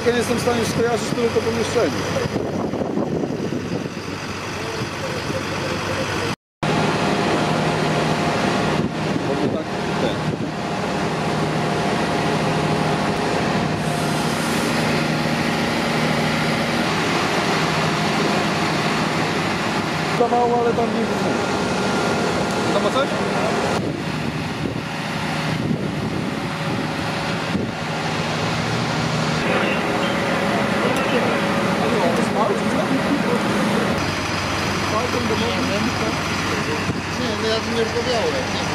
tylko nie jestem w stanie skojarzyć, które to pomieszczenie. Mało, ale tam nie widzę. Nie, no ja tu nie rozmawiałem.